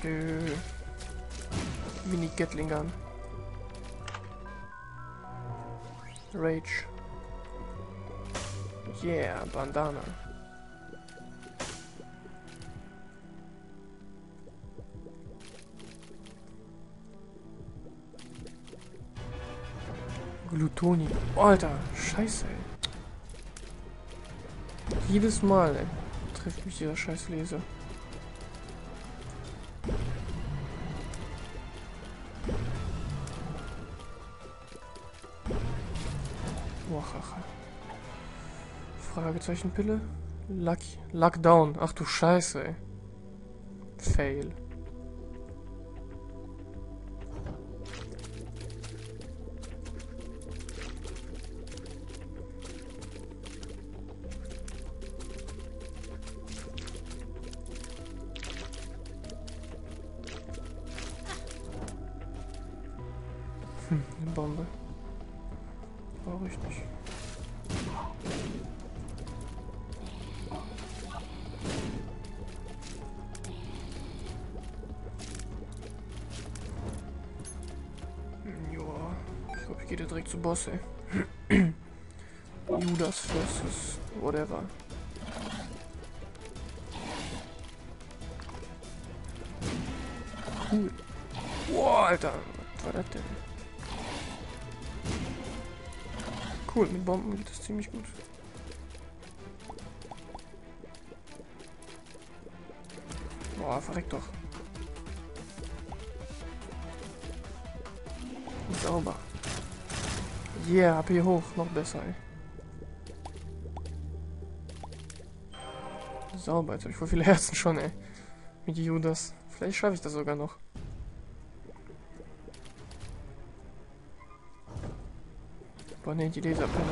Attacke. Mini-Gatling-Gun. Rage. Yeah, Bandana. Glutoni. Alter, scheiße, ey. Jedes Mal, ey, trifft mich dieser scheiß Laser. Fragezeichenpille? Luck, Lockdown. Ach du Scheiße, ey. Fail. Hm, eine Bombe. Brauche ich nicht. Ich gehe direkt zu Boss, ey. Judas versus whatever. Cool. Boah, Alter, was war das denn? Cool, mit Bomben geht das ziemlich gut. Boah, verreck doch. Sauber. Yeah, HP hoch, noch besser, ey. Sauber, jetzt habe ich voll viele Herzen schon, ey. Mit Judas. Vielleicht schaffe ich das sogar noch. Boah, ne, die Laserpenne.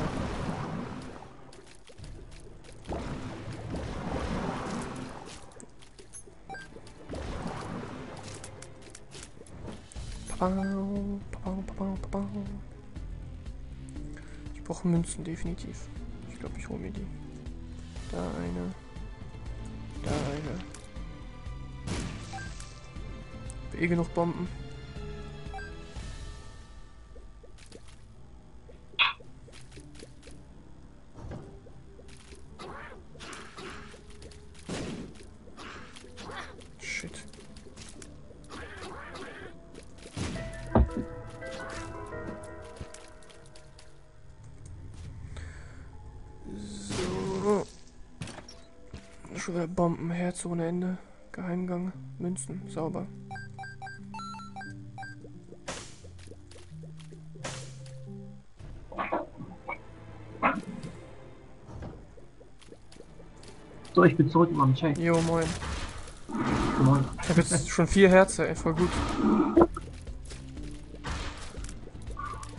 Papau, papau, papau, papau. Ich brauche Münzen, definitiv. Ich glaube, ich hole mir die. Da eine. Da eine. Hab eh genug Bomben. Bomben, Herz ohne Ende. Geheimgang, Münzen, sauber. So, ich bin zurück, Mann. Check. Jo, moin. Moin. Ich hab jetzt schon vier Herzen, ey, voll gut.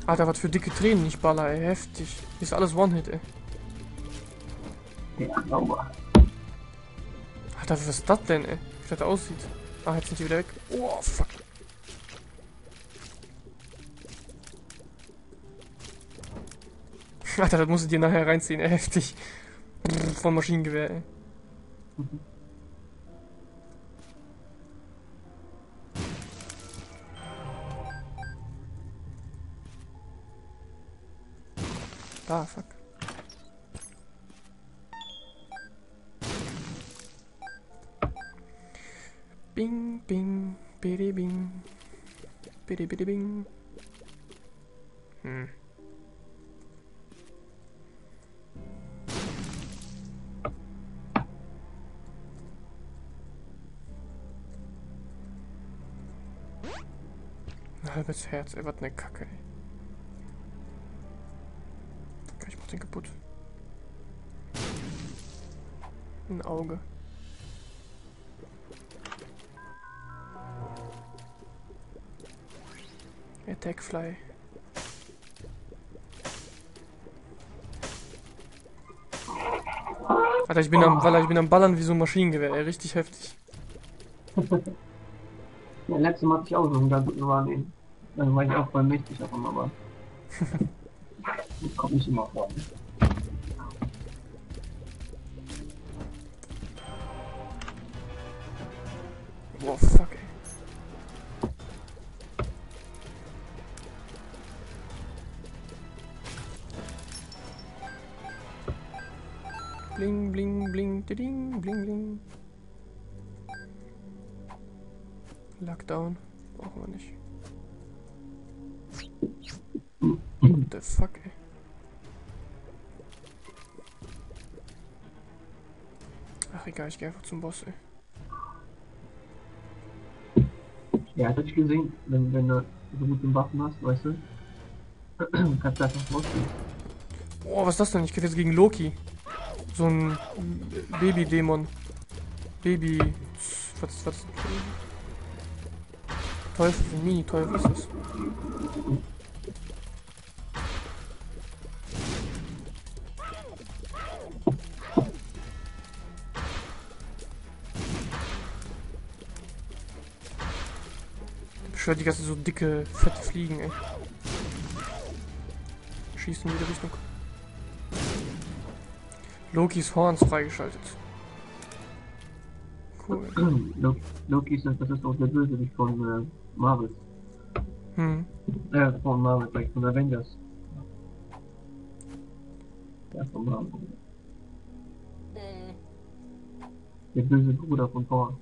Alter, was für dicke Tränen ich baller, ey, heftig. Ist alles One-Hit, ey. Ja, sauber. Alter, was ist das denn, ey? Wie das aussieht. Ah, jetzt sind die wieder weg. Oh, fuck. Alter, das musst du dir nachher reinziehen, ey, heftig. Vom Maschinengewehr, ey. Ah, fuck. Bing, bing, bidi, bing. Bidi, bidi, bing. Hm. Ein halbes Herz, ey, was ne Kacke, Ich mach den kaputt. Ein Auge. Attack Fly. Alter, ich bin am, Wallah, ich bin am Ballern wie so ein Maschinengewehr, ey, richtig heftig. Ja, letztes Mal hatte ich auch so einen ganz guten Wahrnehmen. Dann war ich auch beim mächtig auf einmal, aber. das kommt nicht immer vor. Boah, Bling, bling, bling, ding, bling, bling. Lockdown. Brauchen wir nicht. What the fuck, ey. Ach egal, ich geh einfach zum Boss, ey. Ja, hatte ich gesehen, wenn, wenn du so gut im Waffen hast, weißt du, kannst du einfach rausgehen. Oh, was ist das denn? Ich kämpfe jetzt gegen Loki. So ein Baby-Dämon. Baby. Was, was? Teufel, Mini-Teufel ist das. Beschwört die ganze so dicke, fette Fliegen, ey. Schießt in jede Richtung. Lokis Horns freigeschaltet. Cool. Lo- Loki ist, das ist auch der Bösewicht von äh, Marvel. Hm. Äh, von Marvel, ich, von Avengers. Ja, von Marvel. Der böse Bruder von Thor.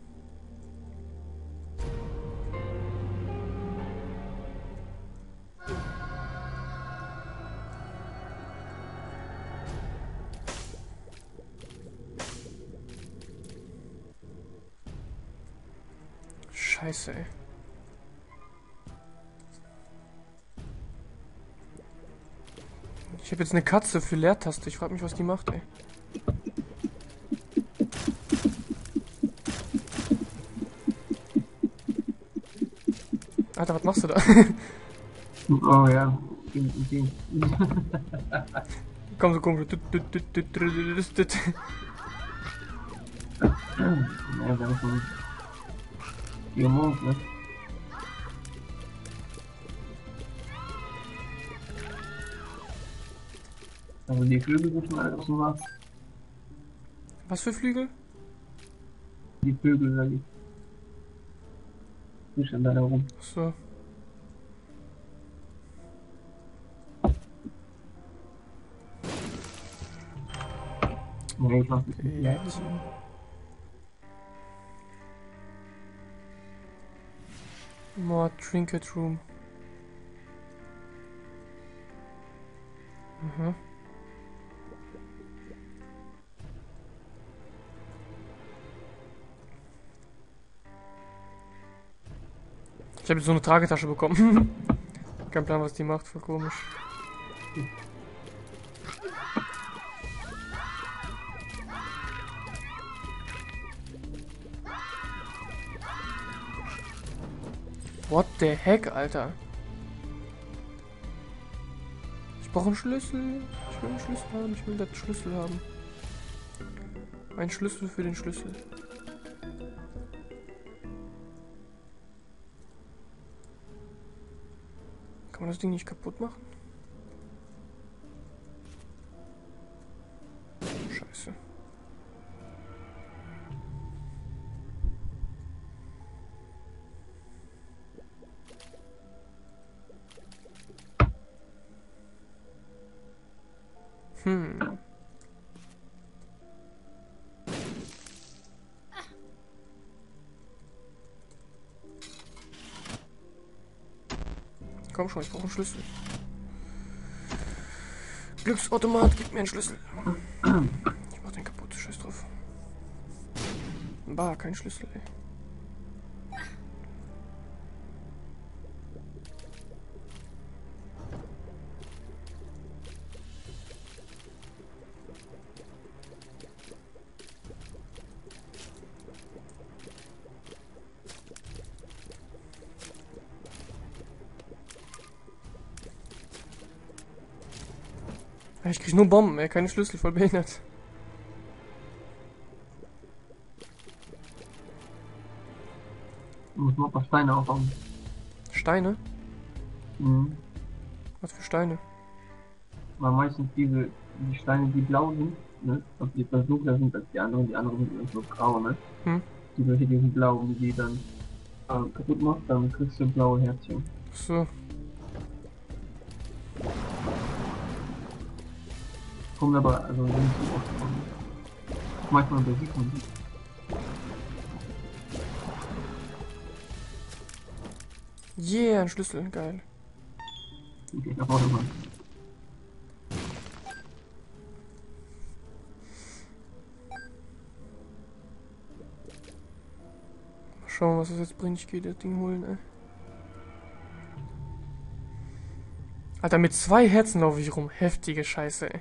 Scheiße, ey. Ich habe jetzt eine Katze für Leertaste. Ich frage mich, was die macht, ey. Alter, was machst du da? Oh ja, ging, ging. Komm so komisch. Ja, wir haben schon vier Monate, ne? Also die Vögel sind schon alle aus dem Wasser. Was für Flügel? Die Vögel, sag ich. Die stehen da herum. So. Nee, ich mach das nicht. Jetzt. More Trinket Room. Mhm. Ich habe so eine Tragetasche bekommen. Kein Plan, was die macht, voll komisch. What the heck, Alter? Ich brauche einen Schlüssel. Ich will einen Schlüssel haben. Ich will den Schlüssel haben. Ein Schlüssel für den Schlüssel. Kann man das Ding nicht kaputt machen? Komm schon, ich brauche einen Schlüssel. Glücksautomat, gib mir einen Schlüssel. Ich mach den kaputt, scheiß drauf. Bah, kein Schlüssel, Ich krieg nur Bomben, ey, keine Schlüssel, voll behindert. Du musst noch ein paar Steine aufbauen. Steine? Mhm. Was für Steine? Weil meistens diese die Steine, die blau sind, ne? Und die etwas dunkler sind als die anderen, die anderen sind so grau, ne? Hm. Die welche, die sind blau und die dann äh, kaputt machst, dann kriegst du blaue Herzchen. So. Kommt aber also nicht so oft vor. Manchmal besiegt man sie. Yeah, ein Schlüssel, geil. Okay, da vorne mal. Mal schauen, was das jetzt bringt. Ich gehe das Ding holen, ey. Alter, mit zwei Herzen laufe ich rum. Heftige Scheiße, ey.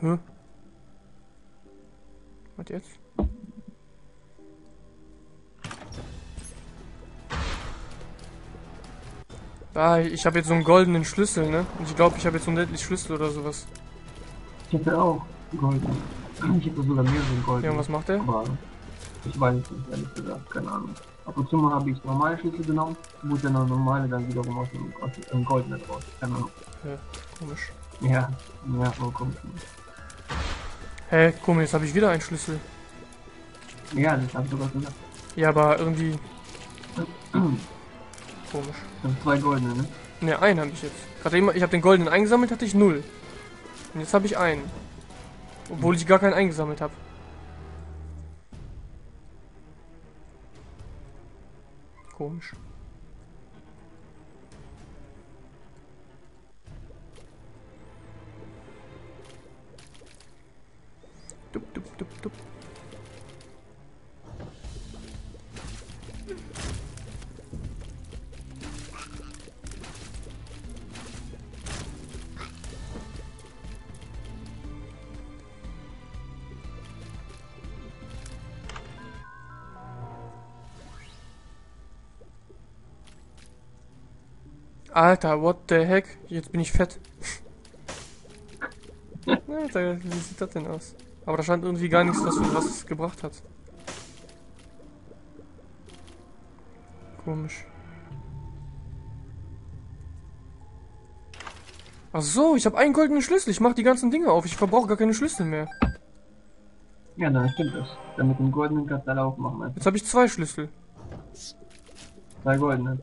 Hä? Was jetzt? Ah, ich habe jetzt so einen goldenen Schlüssel, ne? Und ich glaube, ich habe jetzt unendlich Schlüssel oder sowas. Ich hätte auch golden. Ich hätte sogar mehrere golden. Ja, und was macht der? Aber ich weiß nicht, ehrlich gesagt, keine Ahnung. Ab und zu mal habe ich normale Schlüssel genommen, wurde dann noch normale dann wiederum aus dem, aus dem goldenen raus. Keine Ahnung. Ja, komisch. Ja, ja, vollkommen. Hä, komisch, jetzt habe ich wieder einen Schlüssel. Ja, das habe ich sogar gesagt. Ja, aber irgendwie komisch. Sind zwei goldene, ne? Ne, einen habe ich jetzt. Gerade eben, ich habe den goldenen eingesammelt, hatte ich null. Und jetzt habe ich einen. Obwohl ich gar keinen eingesammelt habe. Komisch. Dup, dup, dup, dup. Alter, what the heck? Jetzt bin ich fett. Alter, wie sieht das denn aus? Aber da stand irgendwie gar nichts, was, was es gebracht hat. Komisch. Ach so, ich habe einen goldenen Schlüssel. Ich mache die ganzen Dinge auf. Ich verbrauche gar keine Schlüssel mehr. Ja, dann stimmt das. Dann mit dem goldenen kannst du alle aufmachen. Also Jetzt habe ich zwei Schlüssel. zwei goldene.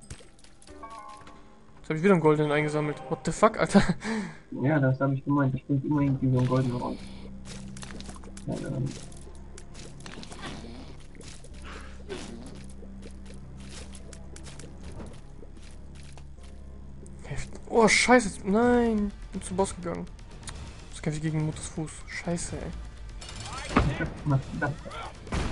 Jetzt habe ich wieder einen goldenen eingesammelt. What the fuck, Alter? Ja, das habe ich gemeint. Da springt immer irgendwie so ein goldener raus. Dann. Heft. Oh, scheiße. Nein. Bin zum Boss gegangen. Jetzt kämpfe ich gegen Mutters Fuß. Scheiße, ey.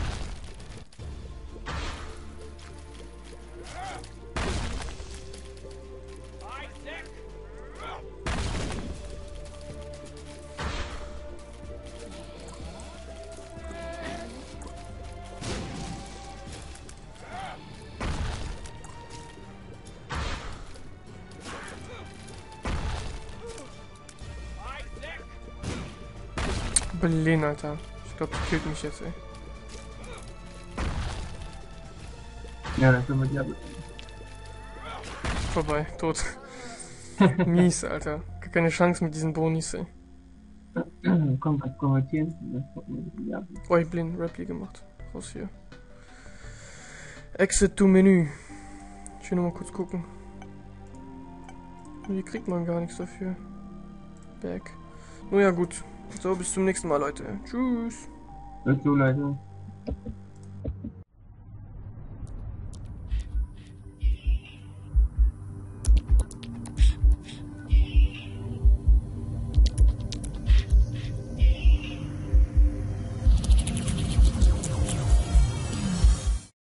Berlin, Alter. Ich glaube, die killt mich jetzt, ey. Ja, dann können wir die alle. Vorbei. Tot. Mies, Alter. Gar keine Chance mit diesen Bonis, ey. Komm, konvertieren. Oh, ich blind Rapply gemacht. Raus hier. Exit to Menü. Ich will nur mal kurz gucken. Hier kriegt man gar nichts dafür. Back. Nun ja, gut. So, bis zum nächsten Mal, Leute. Tschüss. Zu, Leute.